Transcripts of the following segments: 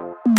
Don't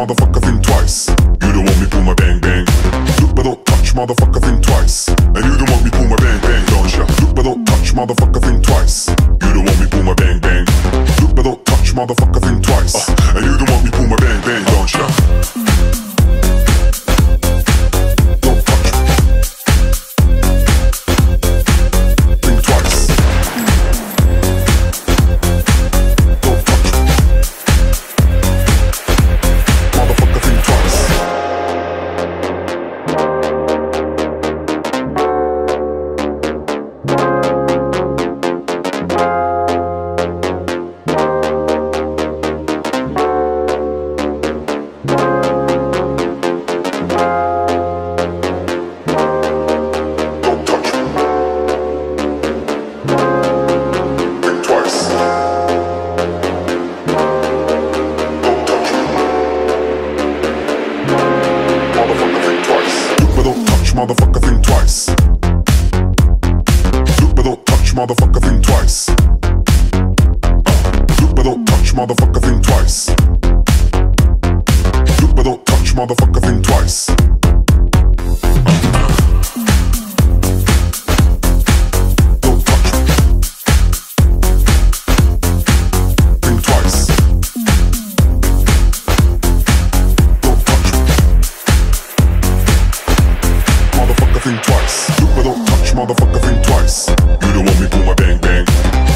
motherfucker think twice. You don't want me pull my bang bang. Look but don't touch, motherfucker think twice. And you don't want me pull my bang bang, don't ya? Look but don't touch, motherfucker think twice. You don't want me pull my bang bang. Look but don't touch, motherfucker think twice. Uh, and you don't want me pull my bang bang, don't ya? Think twice. Think twice. Don't touch. Motherfucker think twice. Look but don't touch, motherfucker think twice. You don't want me pull my bang bang.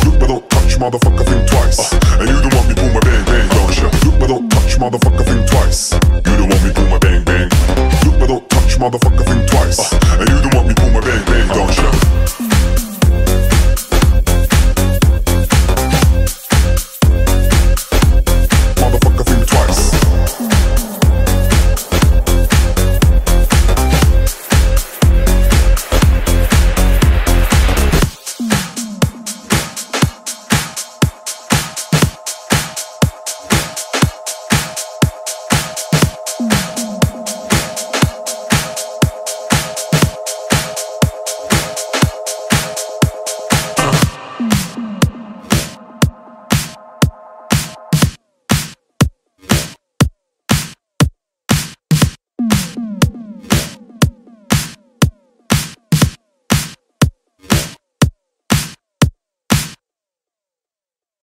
Look but don't touch, motherfucker think twice. Uh, and you don't want me pull my bang bang, don't ya? Look but don't touch, motherfucker think twice. You don't want me pull my bang motherfucker think twice. Uh, and you don't want me pull my back.